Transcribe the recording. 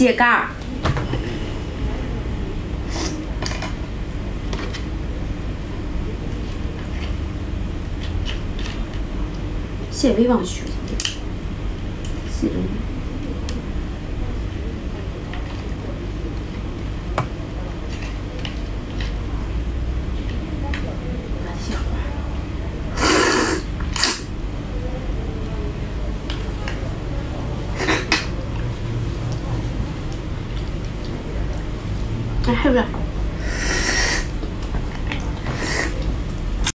蟹盖儿。写未忘书，写着 حلوة